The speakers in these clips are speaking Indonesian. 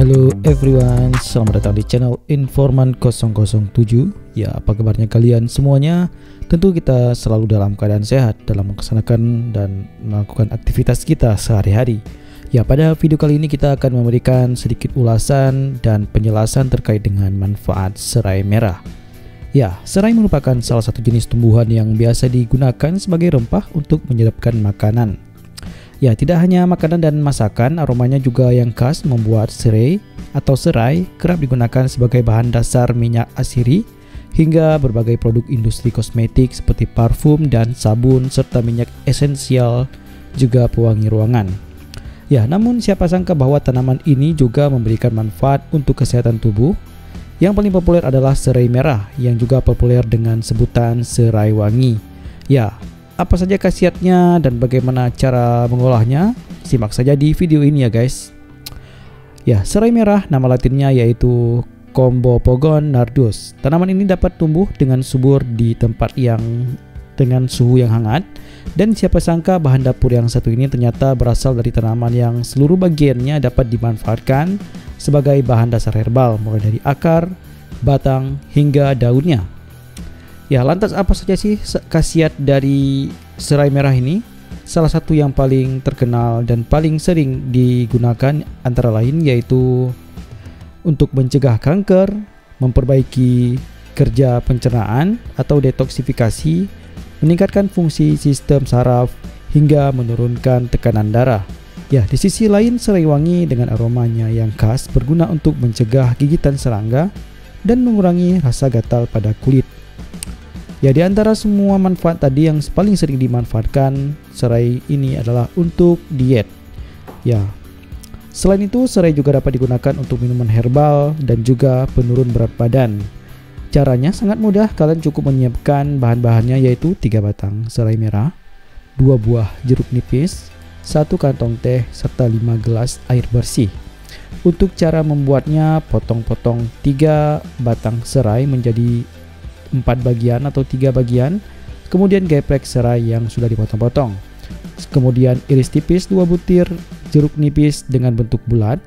Hello everyone, selamat datang di channel Informan 007 Ya apa kabarnya kalian semuanya? Tentu kita selalu dalam keadaan sehat dalam melaksanakan dan melakukan aktivitas kita sehari-hari. Ya pada video kali ini kita akan memberikan sedikit ulasan dan penjelasan terkait dengan manfaat serai merah. Ya, serai merupakan salah satu jenis tumbuhan yang biasa digunakan sebagai rempah untuk menyedapkan makanan Ya, tidak hanya makanan dan masakan, aromanya juga yang khas membuat serai atau serai kerap digunakan sebagai bahan dasar minyak asiri hingga berbagai produk industri kosmetik seperti parfum dan sabun serta minyak esensial juga pewangi ruangan. Ya, namun siapa sangka bahwa tanaman ini juga memberikan manfaat untuk kesehatan tubuh. Yang paling populer adalah serai merah yang juga populer dengan sebutan serai wangi. Ya, apa saja khasiatnya dan bagaimana cara mengolahnya? Simak saja di video ini ya guys. Ya, serai merah nama latinnya yaitu Combopogon nardus. Tanaman ini dapat tumbuh dengan subur di tempat yang dengan suhu yang hangat dan siapa sangka bahan dapur yang satu ini ternyata berasal dari tanaman yang seluruh bagiannya dapat dimanfaatkan sebagai bahan dasar herbal mulai dari akar, batang hingga daunnya. Ya, lantas apa saja sih khasiat dari serai merah ini? Salah satu yang paling terkenal dan paling sering digunakan antara lain yaitu untuk mencegah kanker, memperbaiki kerja pencernaan atau detoksifikasi, meningkatkan fungsi sistem saraf hingga menurunkan tekanan darah. Ya, di sisi lain serai wangi dengan aromanya yang khas berguna untuk mencegah gigitan serangga dan mengurangi rasa gatal pada kulit. Ya di antara semua manfaat tadi yang paling sering dimanfaatkan serai ini adalah untuk diet. Ya. Selain itu, serai juga dapat digunakan untuk minuman herbal dan juga penurun berat badan. Caranya sangat mudah, kalian cukup menyiapkan bahan-bahannya yaitu 3 batang serai merah, 2 buah jeruk nipis, 1 kantong teh serta 5 gelas air bersih. Untuk cara membuatnya, potong-potong 3 batang serai menjadi empat bagian atau tiga bagian, kemudian geprek serai yang sudah dipotong-potong. Kemudian iris tipis dua butir jeruk nipis dengan bentuk bulat.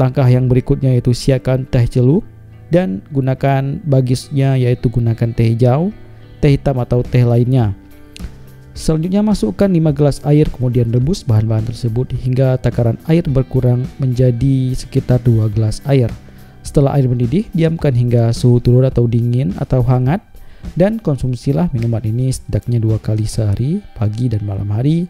Langkah yang berikutnya yaitu siapkan teh celuk dan gunakan bagisnya yaitu gunakan teh hijau, teh hitam atau teh lainnya. Selanjutnya masukkan 5 gelas air kemudian rebus bahan-bahan tersebut hingga takaran air berkurang menjadi sekitar 2 gelas air. Setelah air mendidih, diamkan hingga suhu turun atau dingin atau hangat dan konsumsilah minuman ini setidaknya dua kali sehari, pagi dan malam hari,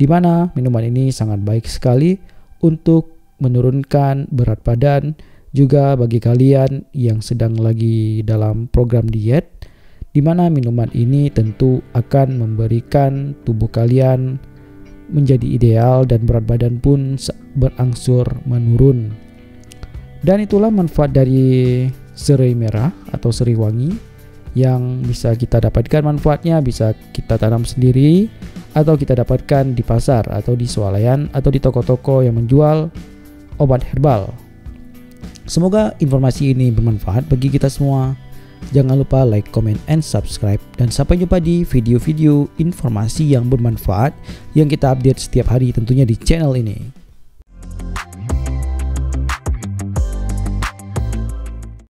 di mana minuman ini sangat baik sekali untuk menurunkan berat badan, juga bagi kalian yang sedang lagi dalam program diet, di mana minuman ini tentu akan memberikan tubuh kalian menjadi ideal dan berat badan pun berangsur menurun dan itulah manfaat dari serai merah atau serai wangi yang bisa kita dapatkan manfaatnya bisa kita tanam sendiri atau kita dapatkan di pasar atau di swalayan atau di toko-toko yang menjual obat herbal. Semoga informasi ini bermanfaat bagi kita semua. Jangan lupa like, comment, and subscribe. Dan sampai jumpa di video-video informasi yang bermanfaat yang kita update setiap hari tentunya di channel ini.